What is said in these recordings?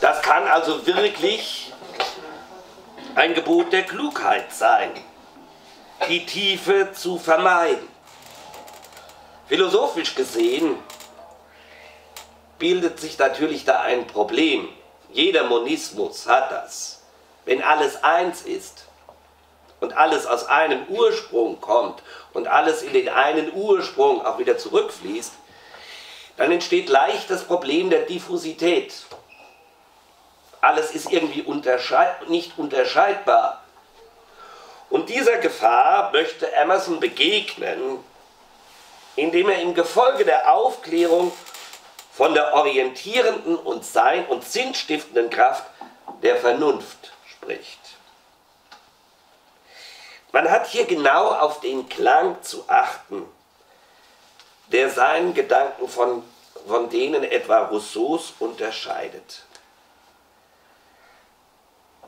Das kann also wirklich ein Gebot der Klugheit sein, die Tiefe zu vermeiden. Philosophisch gesehen bildet sich natürlich da ein Problem. Jeder Monismus hat das. Wenn alles eins ist und alles aus einem Ursprung kommt und alles in den einen Ursprung auch wieder zurückfließt, dann entsteht leicht das Problem der Diffusität. Alles ist irgendwie unterscheid nicht unterscheidbar. Und dieser Gefahr möchte Emerson begegnen, indem er im Gefolge der Aufklärung von der orientierenden und sein- und sinnstiftenden Kraft der Vernunft spricht. Man hat hier genau auf den Klang zu achten, der seinen Gedanken von, von denen etwa Rousseaus unterscheidet.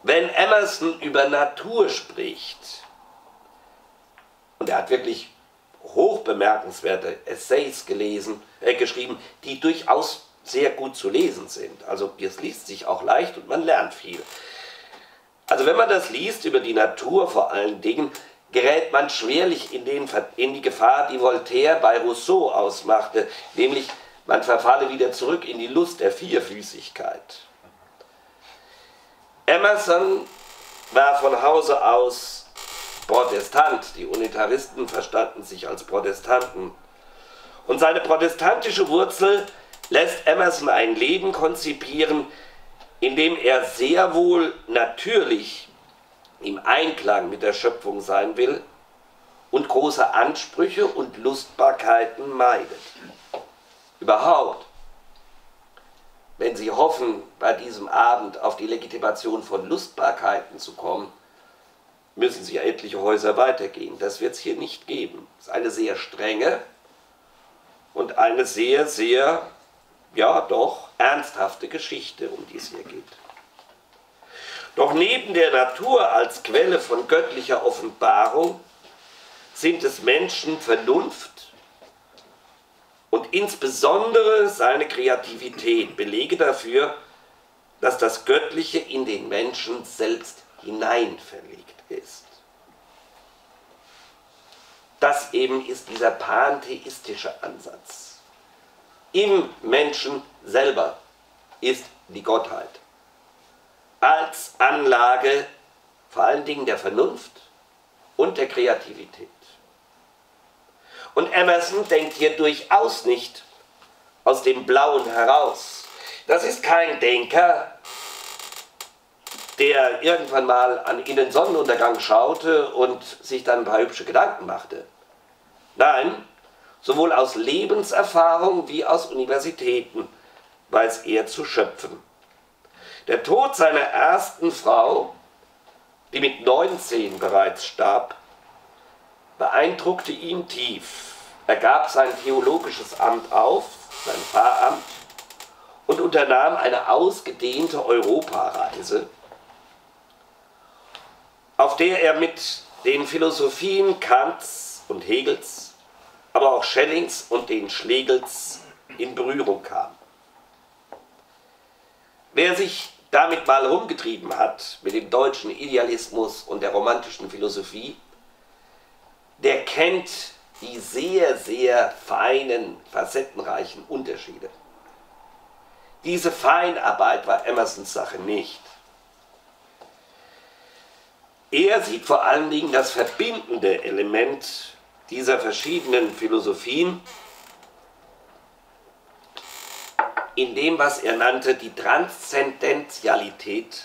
Wenn Emerson über Natur spricht, und er hat wirklich hochbemerkenswerte Essays gelesen, äh, geschrieben, die durchaus sehr gut zu lesen sind. Also es liest sich auch leicht und man lernt viel. Also wenn man das liest über die Natur vor allen Dingen, gerät man schwerlich in, den, in die Gefahr, die Voltaire bei Rousseau ausmachte, nämlich man verfalle wieder zurück in die Lust der Vierfüßigkeit. Emerson war von Hause aus Protestant. Die Unitaristen verstanden sich als Protestanten. Und seine protestantische Wurzel lässt Emerson ein Leben konzipieren, in dem er sehr wohl natürlich im Einklang mit der Schöpfung sein will und große Ansprüche und Lustbarkeiten meidet. Überhaupt wenn Sie hoffen, bei diesem Abend auf die Legitimation von Lustbarkeiten zu kommen, müssen Sie etliche Häuser weitergehen. Das wird es hier nicht geben. Es ist eine sehr strenge und eine sehr, sehr, ja doch, ernsthafte Geschichte, um die es hier geht. Doch neben der Natur als Quelle von göttlicher Offenbarung sind es Menschen Vernunft, und insbesondere seine Kreativität Belege dafür, dass das Göttliche in den Menschen selbst hineinverlegt ist. Das eben ist dieser pantheistische Ansatz. Im Menschen selber ist die Gottheit als Anlage vor allen Dingen der Vernunft und der Kreativität. Und Emerson denkt hier durchaus nicht aus dem Blauen heraus. Das ist kein Denker, der irgendwann mal an in den Sonnenuntergang schaute und sich dann ein paar hübsche Gedanken machte. Nein, sowohl aus Lebenserfahrung wie aus Universitäten weiß er zu schöpfen. Der Tod seiner ersten Frau, die mit 19 bereits starb, beeindruckte ihn tief. Er gab sein theologisches Amt auf, sein Pfarramt, und unternahm eine ausgedehnte Europareise, auf der er mit den Philosophien Kants und Hegels, aber auch Schellings und den Schlegels in Berührung kam. Wer sich damit mal rumgetrieben hat, mit dem deutschen Idealismus und der romantischen Philosophie, der kennt die sehr, sehr feinen, facettenreichen Unterschiede. Diese Feinarbeit war Emersons Sache nicht. Er sieht vor allen Dingen das verbindende Element dieser verschiedenen Philosophien in dem, was er nannte, die Transzendentialität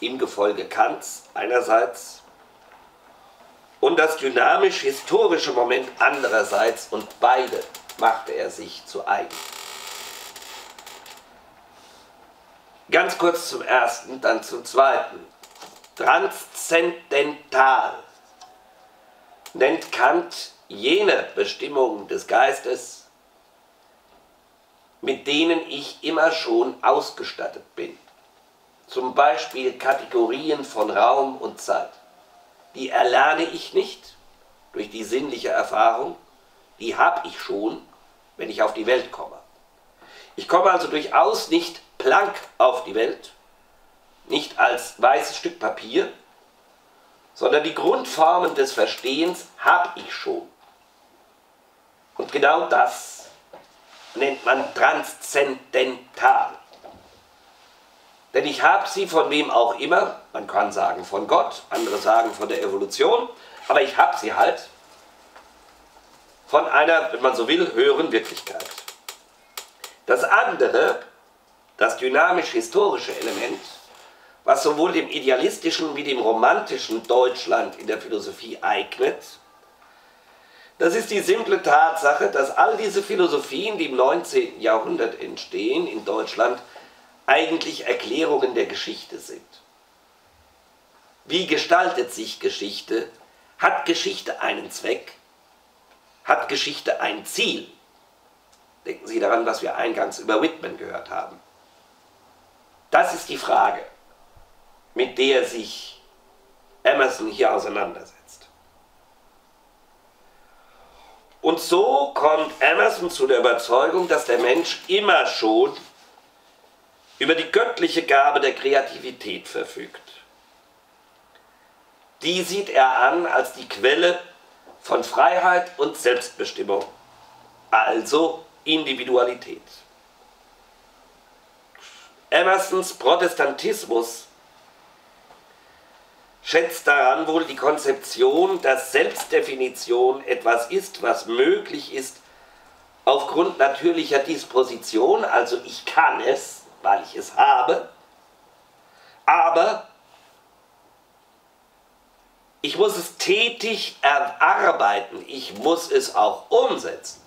im Gefolge Kants einerseits und das dynamisch-historische Moment andererseits und beide machte er sich zu eigen. Ganz kurz zum ersten, dann zum zweiten. Transzendental nennt Kant jene Bestimmungen des Geistes, mit denen ich immer schon ausgestattet bin. Zum Beispiel Kategorien von Raum und Zeit die erlerne ich nicht durch die sinnliche Erfahrung, die habe ich schon, wenn ich auf die Welt komme. Ich komme also durchaus nicht plank auf die Welt, nicht als weißes Stück Papier, sondern die Grundformen des Verstehens habe ich schon. Und genau das nennt man transzendental. Denn ich habe sie von wem auch immer, man kann sagen von Gott, andere sagen von der Evolution, aber ich habe sie halt von einer, wenn man so will, höheren Wirklichkeit. Das andere, das dynamisch-historische Element, was sowohl dem idealistischen wie dem romantischen Deutschland in der Philosophie eignet, das ist die simple Tatsache, dass all diese Philosophien, die im 19. Jahrhundert entstehen in Deutschland, eigentlich Erklärungen der Geschichte sind. Wie gestaltet sich Geschichte? Hat Geschichte einen Zweck? Hat Geschichte ein Ziel? Denken Sie daran, was wir eingangs über Whitman gehört haben. Das ist die Frage, mit der sich Emerson hier auseinandersetzt. Und so kommt Emerson zu der Überzeugung, dass der Mensch immer schon über die göttliche Gabe der Kreativität verfügt. Die sieht er an als die Quelle von Freiheit und Selbstbestimmung, also Individualität. Emersons Protestantismus schätzt daran wohl die Konzeption, dass Selbstdefinition etwas ist, was möglich ist aufgrund natürlicher Disposition, also ich kann es, weil ich es habe, aber ich muss es tätig erarbeiten, ich muss es auch umsetzen.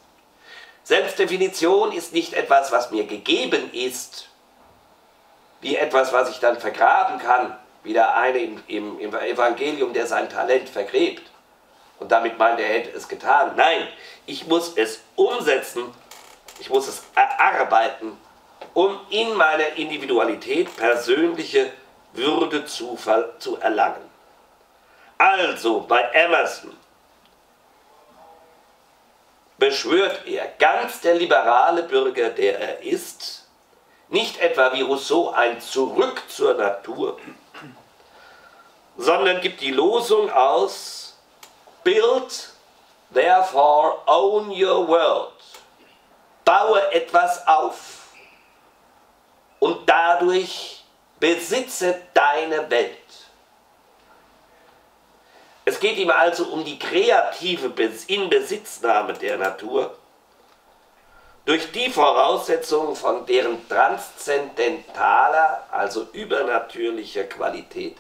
Selbstdefinition ist nicht etwas, was mir gegeben ist, wie etwas, was ich dann vergraben kann, wie der eine im, im, im Evangelium, der sein Talent vergräbt und damit meint, er hätte es getan. Nein, ich muss es umsetzen, ich muss es erarbeiten, um in meiner Individualität persönliche Würde zu, zu erlangen. Also bei Emerson beschwört er, ganz der liberale Bürger, der er ist, nicht etwa wie Rousseau ein Zurück zur Natur, sondern gibt die Losung aus, Build, therefore own your world. Baue etwas auf und dadurch besitze deine Welt. Es geht ihm also um die kreative Inbesitznahme der Natur durch die Voraussetzungen von deren transzendentaler, also übernatürlicher Qualität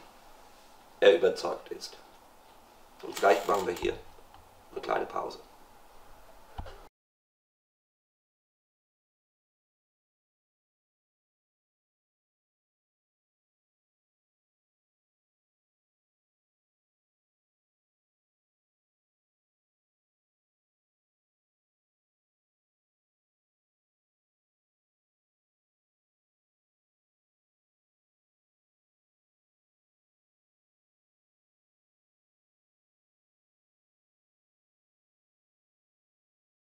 er überzeugt ist. Und vielleicht machen wir hier eine kleine Pause.